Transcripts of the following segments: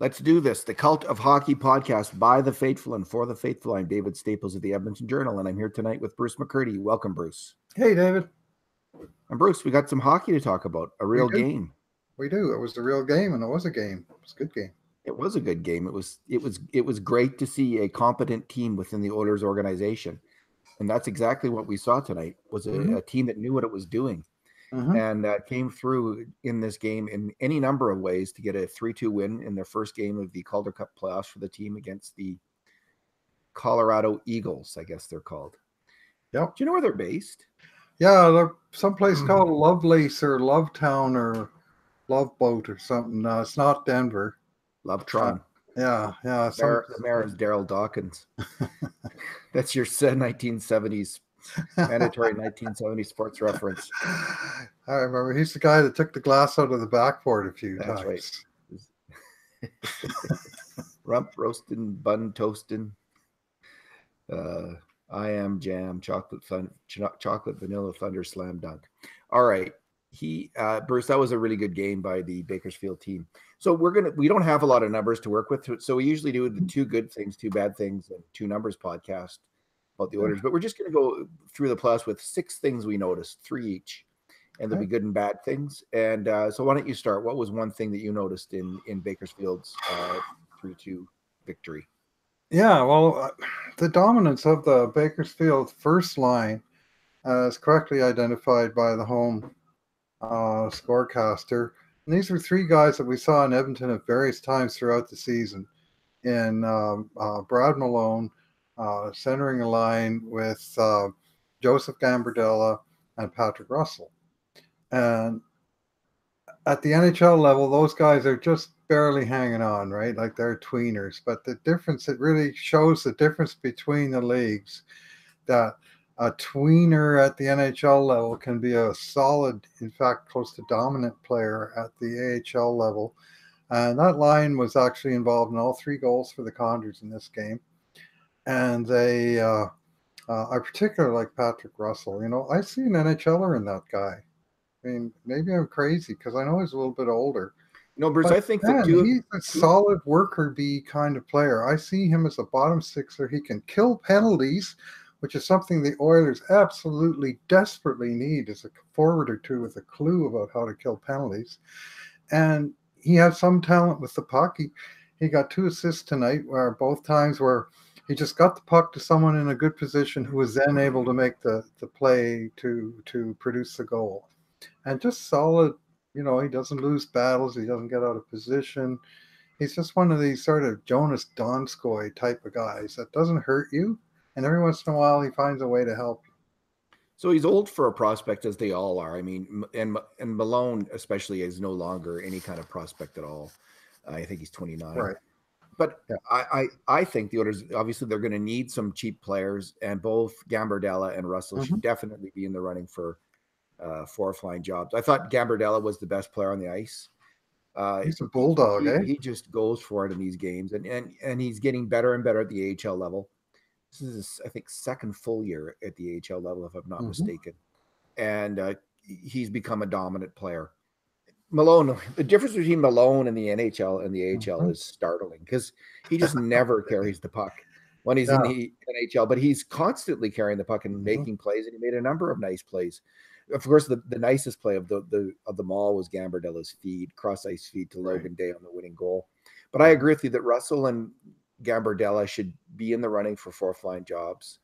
Let's do this. The Cult of Hockey podcast by the faithful and for the faithful. I'm David Staples of the Edmonton Journal, and I'm here tonight with Bruce McCurdy. Welcome, Bruce. Hey, David. And Bruce, we got some hockey to talk about. A real We game. We do. It was a real game, and it was a game. It was a good game. It was a good game. It was it was it was great to see a competent team within the Oilers organization. And that's exactly what we saw tonight. Was a, Mhm. a team that knew what it was doing Mhm. and uh, came through in this game in any number of ways to get a 3-2 win in their first game of the Calder Cup playoffs for the team against the Colorado Eagles, I guess they're called. Yep. Do you know where they're based? Yeah, there someplace Mm. called Lovelace or Lovetown or Love Boat or something. No, it's not Denver. Lovetron. Yeah, yeah. Mayor, the mayor is Daryl Dawkins. That's your sa- 1970s mandatory 1970 sports reference. I remember he's the guy that took the glass out of the backboard a few That's right. times. Rump roasting, bun toasting. Uh, I am jam, chocolate fun, ch- chocolate vanilla thunder slam dunk. All right, he uh, Bruce, that was a really good game by the Bakersfield team. So we're gonna we don't have a lot of numbers to work with, so we usually do the two good things, two bad things, and two numbers podcast about the Oilers. But we're just gonna go through the plus with six things we noticed, three each, and there'll be good and bad things. And uh, so why don't you start? What was one thing that you noticed in in Bakersfield's uh, three two victory? Yeah, well, uh, the dominance of the Bakersfield first line, as correctly identified by the home uh, scorecaster. And these were three guys that we saw in Edmonton at various times throughout the season. In um, uh, Brad Malone, uh, centering a line with uh, Joseph Gambardella and Patrick Russell. And at the NHL level, those guys are just barely hanging on, right? Like they're tweeners. But the difference, it really shows the difference between the leagues that a tweener at the NHL level can be a solid, in fact, close to dominant player at the AHL level. And that line was actually involved in all three goals for the Condors in this game. And they, uh, uh, I particularly like Patrick Russell. You know, I see an NHLer in that guy. I mean, maybe I'm crazy because I know he's a little bit older. No, Bruce, But I think that Man, he's a solid worker bee kind of player. I see him as a bottom sixer. He can kill penalties, which is something the Oilers absolutely desperately need as a forward or two with a clue about how to kill penalties. And he has some talent with the puck. He, he got two assists tonight, where both times where he just got the puck to someone in a good position who was then able to make the, the play to to produce the goal. And just solid you know, he doesn't lose battles. He doesn't get out of position. He's just one of these sort of Joonas Donskoi type of guys that doesn't hurt you. And every once in a while, he finds a way to help you. So he's old for a prospect, as they all are. I mean, and and Malone especially is no longer any kind of prospect at all. I think he's 29. Right. But Yeah. I, I I think the Oilers obviously they're going to need some cheap players, and both Gambardella and Russell should definitely be in the running for uh, fourth line jobs. I thought Gambardella was the best player on the ice. Uh, He's a bulldog, he, eh? he just goes for it in these games, and and and he's getting better and better at the AHL level. This is, his, I think, second full year at the AHL level, if I'm not Mhm. mistaken, and uh, he's become a dominant player. Malone, the difference between Malone and the NHL and the AHL Mhm. is startling because he just never carries the puck when he's in the NHL, but he's constantly carrying the puck and Mhm. making plays, and he made a number of nice plays. Of course, the, the nicest play of the, the of them all was Gambardella's feed, cross ice feed to Right. Logan Day on the winning goal. But I agree with you that Russell and Gambardella should be in the running for fourth line jobs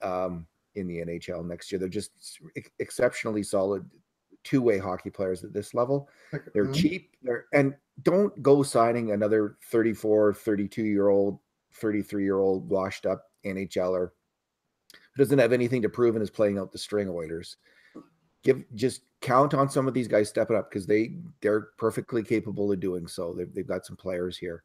um, in the NHL next year. They're just ex- exceptionally solid two way hockey players at this level. They're mhm. cheap. They're and don't go signing another 34, 32 year old, 33 year old washed up NHLer who doesn't have anything to prove and is playing out the string Oilers. Give just count on some of these guys stepping up because they they're perfectly capable of doing so. They've, they've got some players here.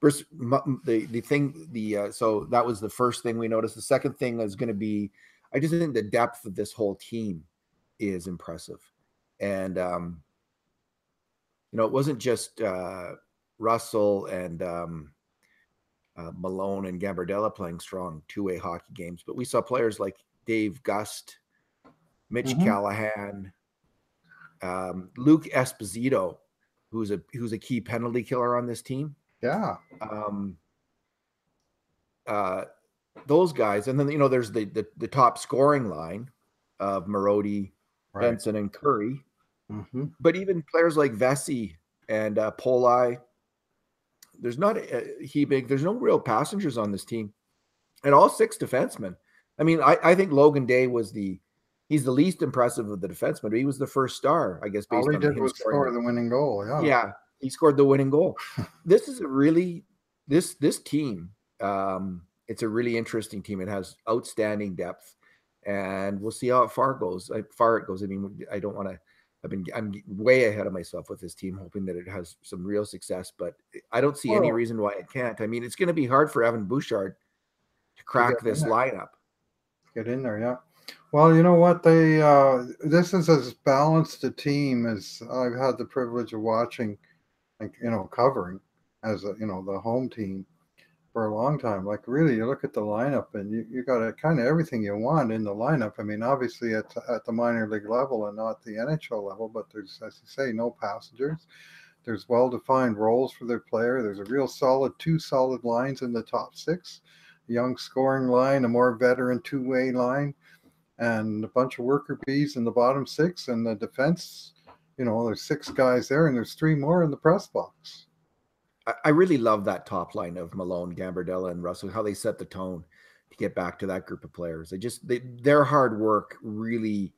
First, the the thing the uh, so that was the first thing we noticed. The second thing is going to be, I just think the depth of this whole team is impressive, and um, you know it wasn't just uh, Russell and um, uh, Malone and Gambardella playing strong two way hockey games, but we saw players like Dave Gust, Mitch Mhm. Callahan, um, Luke Esposito, who's a who's a key penalty killer on this team. Yeah. Um, uh, those guys, and then you know, there's the the, the top scoring line of Marody, Right. Benson, and Currie. hmm But even players like Vesey and uh, Poli, there's not uh, he big. There's no real passengers on this team, and all six defensemen. I mean, I, I think Logan Day was the he's the least impressive of the defensemen. But he was the first star, I guess. Based All he on did was score the winning goal. Yeah. yeah he scored the winning goal this is a really this this team um it's a really interesting team it has outstanding depth and we'll see how far it goes far it goes i mean i don't want to i've been i'm way ahead of myself with this team hoping that it has some real success but i don't see any reason why it can't i mean it's going to be hard for evan bouchard to crack this lineup Get in there. Yeah. Well, you know what? They uh, this is as balanced a team as I've had the privilege of watching, like you know, covering as a you know the home team for a long time. Like really, you look at the lineup and you, you got a, kind of everything you want in the lineup. I mean, obviously at at the minor league level and not the NHL level, but there's as you say, no passengers. There's well defined roles for their player. There's a real solid two solid lines in the top six, a young scoring line, a more veteran two way line, and a bunch of worker bees in the bottom six and the defense. You know, there's six guys there, and there's three more in the press box. I, really love that top line of Malone, Gambardella, and Russell. How they set the tone to get back to that group of players. They just they, their hard work really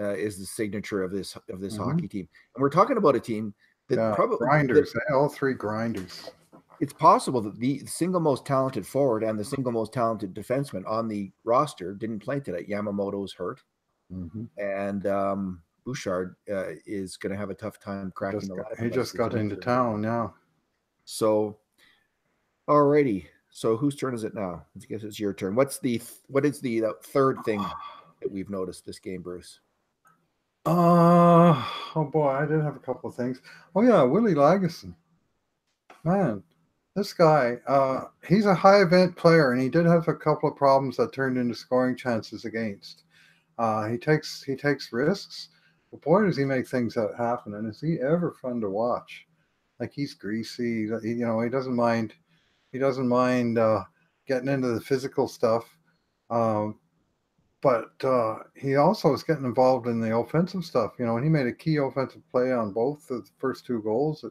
uh, is the signature of this of this Mhm. hockey team. And we're talking about a team that Yeah, probably grinders, eh? all three grinders. it's possible that the single most talented forward and the single most talented defenseman on the roster didn't play today. Yamamoto's hurt, Mm-hmm. and um, Bouchard uh, is going to have a tough time cracking Just the got, he just got into town. Yeah. So, alrighty. So whose turn is it now? I guess it's your turn. What's the what is the, the third thing that we've noticed this game, Bruce? Uh oh boy, I did have a couple of things. Oh yeah, Willie Lagesson. Man, this guy, uh, he's a high event player, and he did have a couple of problems that turned into scoring chances against. Uh, he takes he takes risks, but boy, does he make things happen. And is he ever fun to watch? Like he's greasy. he- you know, he doesn't mind. He doesn't mind uh, getting into the physical stuff. Um, but uh, he also is getting involved in the offensive stuff. You know, and he made a key offensive play on both the first two goals.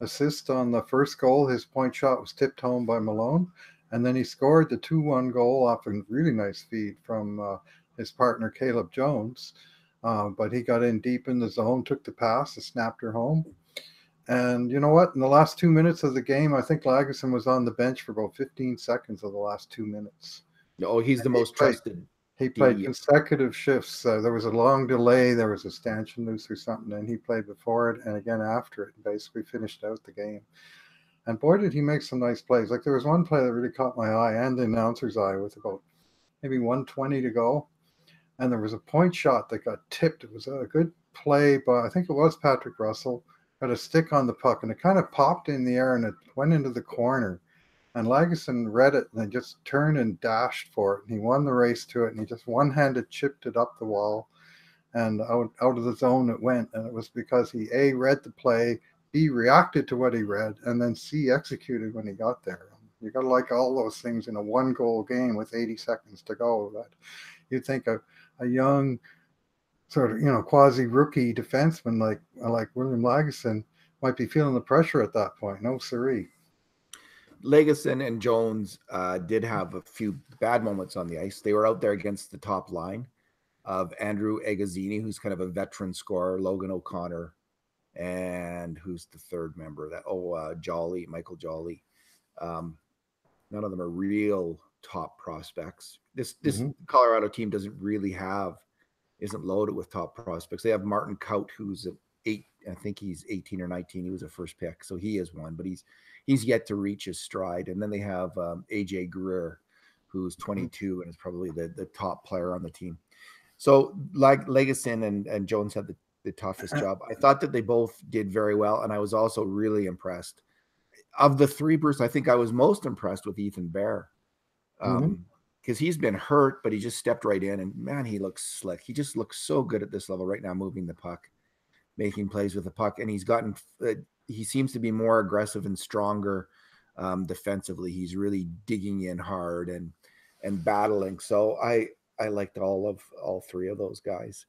Assist on the first goal, his point shot was tipped home by Malone, and then he scored the two-one goal off a really nice feed from uh, his partner Caleb Jones. Uh, but he got in deep in the zone, took the pass, and snapped her home. And you know what? In the last two minutes of the game, I think Lagesson was on the bench for about 15 seconds of the last two minutes. Oh, he's the he most played- trusted. He played consecutive shifts. Uh, there was a long delay. There was a stanchion loose or something, and he played before it and again after it, and basically finished out the game. And boy, did he make some nice plays. Like there was one play that really caught my eye and the announcer's eye with about maybe 120 to go. And there was a point shot that got tipped. It was a good play, but I think it was Patrick Russell. Got a stick on the puck, and it kind of popped in the air and it went into the corner. And Lagesson read it and then just turned and dashed for it. And he won the race to it and he just one handed chipped it up the wall and out, out of the zone it went. And it was because he A, read the play, B, reacted to what he read, and then C, executed when he got there. You got to like all those things in a one goal game with 80 seconds to go. That you'd think a, a young, sort of, you know, quasi rookie defenseman like like William Lagesson might be feeling the pressure at that point. No, siree. Lagesson and Jones uh, did have a few bad moments on the ice. They were out there against the top line of Andrew Agozzino, who's kind of a veteran scorer, Logan O'Connor, and who's the third member that oh uh, Joly, Michael Joly. Um, none of them are real top prospects. This this Mhm. Colorado team doesn't really have isn't loaded with top prospects. They have Martin Kaut, who's a eight, I think he's 18 or 19. He was a first pick, so he is one, but he's he's yet to reach his stride. And then they have um, AJ Greer, who's 22 and is probably the, the top player on the team. So like Lagesson and, and Jones had the, the toughest job. I thought that they both did very well, and I was also really impressed. Of the three, Bruce, I think I was most impressed with Ethan Bear. Um, because he's been hurt, but he just stepped right in, and man, he looks slick. He just looks so good at this level right now, moving the puck, making plays with the puck, and he's gotten uh, he seems to be more aggressive and stronger um, defensively. He's really digging in hard and and battling. So I I liked all of all three of those guys.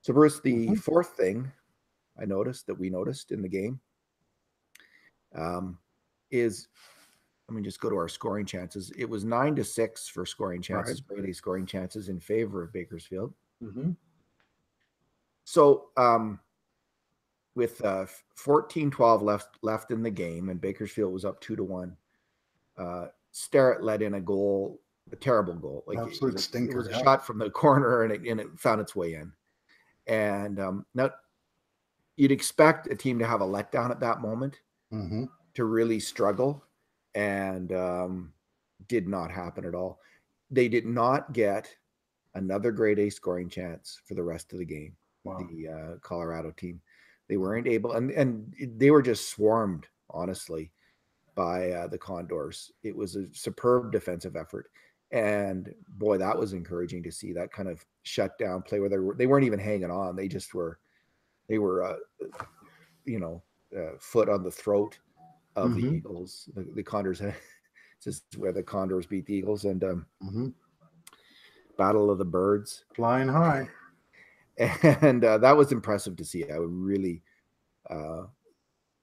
So Bruce, the mm-hmm. fourth thing I noticed that we noticed in the game um, is let me just go to our scoring chances. It was nine to six for scoring chances, right. Brady scoring chances in favor of Bakersfield. Mm-hmm. So um, with uh, 14 12 left left in the game, and Bakersfield was up two to one. Uh, Starrett let in a goal, a terrible goal. Like Absolute it was, stinker. It was a yeah. shot from the corner, and it, and it found its way in. And um, now you'd expect a team to have a letdown at that moment, mm-hmm. to really struggle, and um, did not happen at all. They did not get another grade A scoring chance for the rest of the game. Wow. The uh, Colorado team they weren't able, and and they were just swarmed, honestly, by uh, the Condors. It was a superb defensive effort, and boy, that was encouraging to see that kind of shutdown play where they were they weren't even hanging on. They just were, they were, uh, you know, uh, foot on the throat of mm-hmm. the Eagles. The, the Condors. is where the Condors beat the Eagles and um, mm-hmm. Battle of the Birds, flying high and uh, that was impressive to see. I really uh,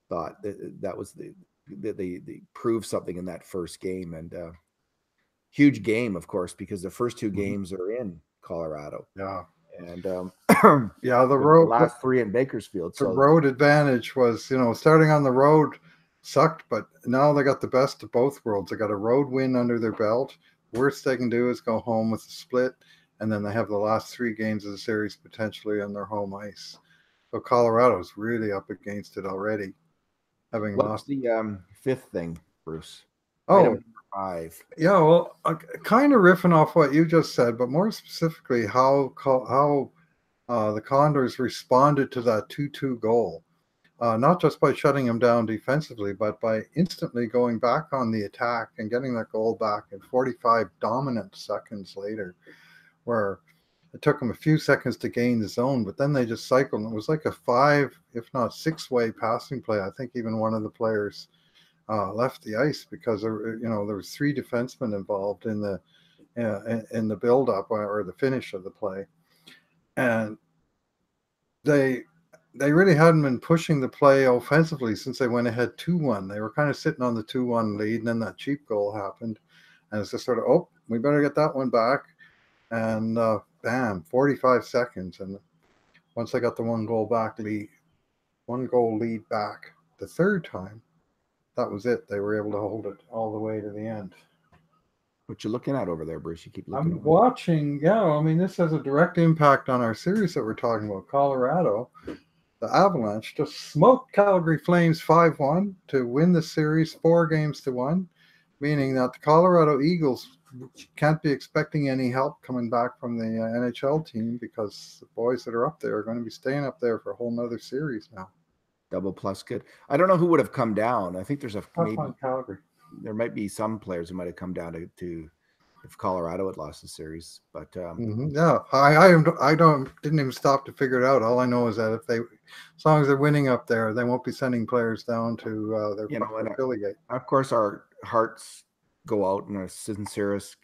thought that that was the that they, they proved something in that first game and uh, huge game, of course, because the first 2 mm-hmm. games are in Colorado. Yeah. And um, yeah, the road the last three in Bakersfield. The so. road advantage was, you know, starting on the road sucked, but now they got the best of both worlds. They got a road win under their belt. Worst they can do is go home with a split and then they have the last three games of the series potentially on their home ice. So Colorado's really up against it already, having What's lost the um, fifth thing, Bruce. Oh, five. Yeah, well, uh, kind of riffing off what you just said, but more specifically, how how uh, the Condors responded to that two-two goal. Uh, not just by shutting them down defensively, but by instantly going back on the attack and getting that goal back in 45 dominant seconds later where it took them a few seconds to gain the zone, but then they just cycled. And it was like a five, if not six way passing play. I think even one of the players uh, left the ice because there, you know there was three defensemen involved in the uh, in the build up or the finish of the play, and they they really hadn't been pushing the play offensively since they went ahead 2-1. They were kind of sitting on the 2-1 lead, and then that cheap goal happened. And it's just sort of, oh, we better get that one back and uh, bam, 45 seconds. And once I got the one goal back lead, one goal lead back the third time, that was it. They were able to hold it all the way to the end. What you looking at over there, Bruce? You keep looking. I'm watching. Yeah, I mean, this has a direct impact on our series that we're talking about. Colorado, the Avalanche just smoked Calgary Flames 5-1 to win the series four games to one, meaning that the Colorado Eagles can't be expecting any help coming back from the uh, NHL team because the boys that are up there are going to be staying up there for a whole nother series now. Double plus good. I don't know who would have come down. I think there's a maybe, Calgary. There might be some players who might have come down to, to if Colorado had lost the series, but um, mm-hmm. yeah, I I I don't didn't even stop to figure it out. All I know is that if they, as long as they're winning up there, they won't be sending players down to uh, their you know, affiliate. Of course, our hearts go out and our sincerest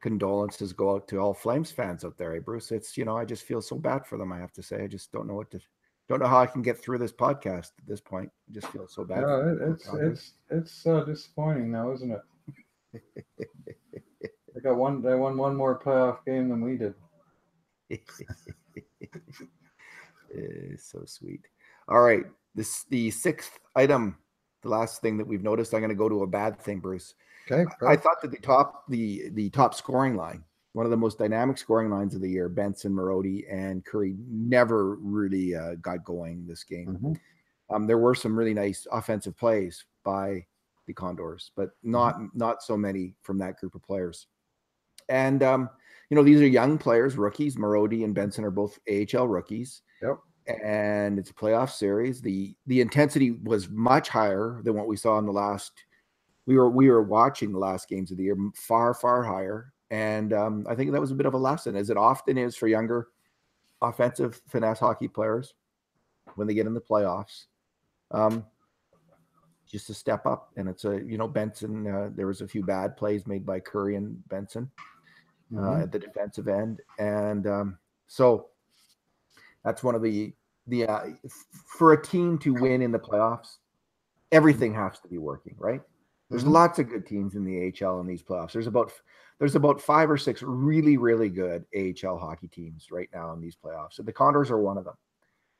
condolences go out to all Flames fans out there. Hey, Bruce, it's you know I just feel so bad for them. I have to say, I just don't know what to, don't know how I can get through this podcast at this point. I just feel so bad. Yeah, it's it's it's uh, disappointing now, isn't it? they got one. They won one more playoff game than we did. it's so sweet. All right, this the sixth item, the last thing that we've noticed. I'm going to go to a bad thing, Bruce. Okay. I thought that the top the the top scoring line, one of the most dynamic scoring lines of the year, Benson, Marody, and Currie never really uh, got going this game. Mm-hmm. Um, there were some really nice offensive plays by the Condors, but not mm-hmm. not so many from that group of players. And um, you know, these are young players, rookies. Marody and Benson are both AHL rookies. Yep. And it's a playoff series. The the intensity was much higher than what we saw in the last we were we were watching the last games of the year far far higher, and um, I think that was a bit of a lesson, as it often is for younger offensive finesse hockey players when they get in the playoffs. Um, just a step up. And it's a you know Benson. Uh, there was a few bad plays made by Currie and Benson uh, Mhm. at the defensive end, and um, so that's one of the the uh, for a team to win in the playoffs, everything has to be working right. There's Mhm. lots of good teams in the AHL in these playoffs. There's about there's about five or six really really good AHL hockey teams right now in these playoffs, and the Condors are one of them.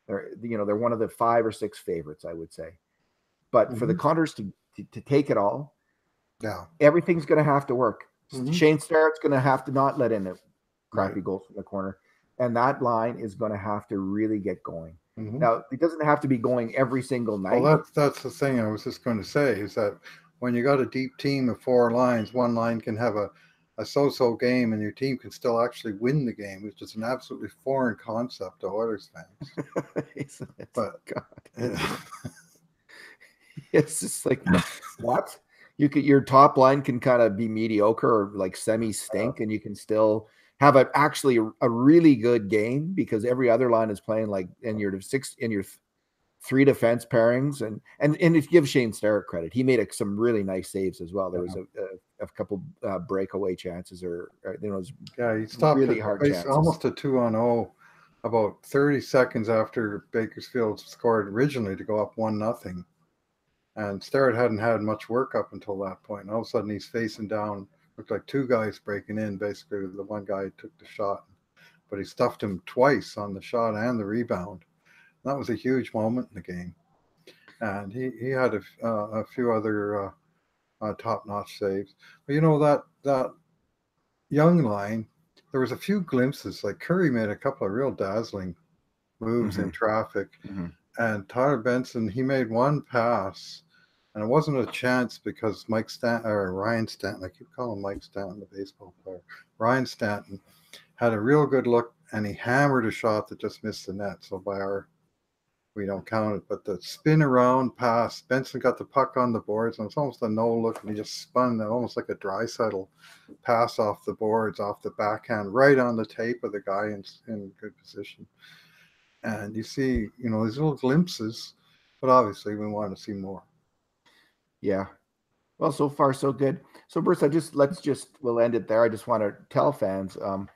They're you know they're one of the five or six favorites, I would say. But for the Condors to, to to take it all, Yeah. everything's going to have to work. Mhm. Shane Starrett's going to have to not let in a crappy Right. goals from the corner, and that line is going to have to really get going. Mhm. Now it doesn't have to be going every single night. Well, that's that's the thing I was just going to say is that when you got a deep team of four lines, one line can have a, a so-so game, and your team can still actually win the game, which is an absolutely foreign concept to Oilers fans. Isn't it? But God. it's just like what you could your top line can kind of be mediocre or like semi stink and you can still have a actually a, really good game because every other line is playing like in your six in your three defense pairings and and and if you give Shane Starrett credit he made a, some really nice saves as well. There was a, a, a couple uh, breakaway chances or, or you know yeah, he stopped Really hard almost a two on zero, about thirty seconds after Bakersfield scored originally to go up one nothing, and Starrett hadn't had much work up until that point. All of a sudden, he's facing down. Looked like two guys breaking in. Basically, the one guy took the shot, but he stuffed him twice on the shot and the rebound. That was a huge moment in the game, and he he had a, uh, a few other uh, uh, top-notch saves. But you know that that young line, there was a few glimpses. Like Currie made a couple of real dazzling moves in traffic, Mhm. and Tyler Benson he made one pass, and it wasn't a chance because Mike Stanton or Ryan Stanton, I keep calling Mike Stanton the baseball player, Ryan Stanton had a real good look, and he hammered a shot that just missed the net. So by our we don't count it, but the spin around pass, Benson got the puck on the boards, and it's almost a no look, and he just spun that almost like a dry settle pass off the boards, off the backhand, right on the tape of the guy in, in good position. And you see, you know, these little glimpses, but obviously we want to see more. Yeah. Well, so far so good. So Bruce, I just let's just we'll end it there. I just want to tell fans um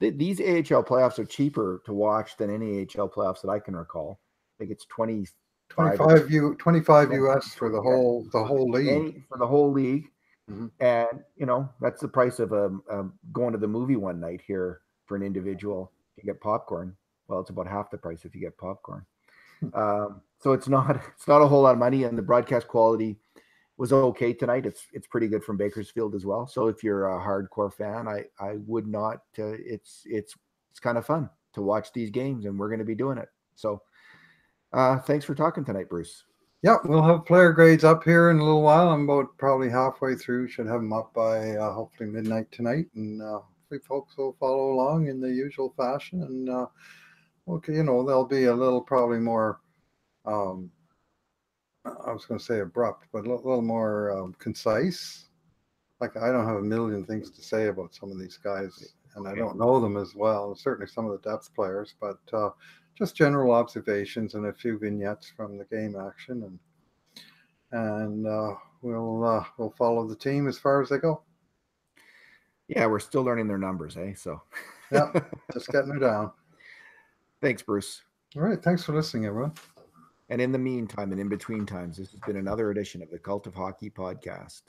th- these AHL playoffs are cheaper to watch than any AHL playoffs that I can recall. I think it's 20 25 U 25 US for the whole the whole league. for the whole league. Mhm. And you know, that's the price of um, um going to the movie one night here for an individual. You get popcorn. Well, it's about half the price if you get popcorn. Um, so it's not it's not a whole lot of money, and the broadcast quality was okay tonight. It's it's pretty good from Bakersfield as well. So if you're a hardcore fan, I I would not. Uh, it's it's it's kind of fun to watch these games, and we're going to be doing it. So uh, thanks for talking tonight, Bruce. Yeah, we'll have player grades up here in a little while. I'm about probably halfway through. Should have them up by uh, hopefully midnight tonight, and uh, hopefully folks will follow along in the usual fashion. And uh, okay, you know, they'll be a little probably more. Um, I was going to say abrupt, but a little, more um, concise. Like I don't have a million things to say about some of these guys, and I don't know them as well. Certainly some of the depth players, but uh, just general observations and a few vignettes from the game action, and and uh, we'll uh, we'll follow the team as far as they go. Yeah, we're still learning their numbers, eh? So Yeah, just getting it down. Thanks, Bruce. All right, thanks for listening, everyone. And in the meantime and in between times, this has been another edition of the Cult of Hockey podcast.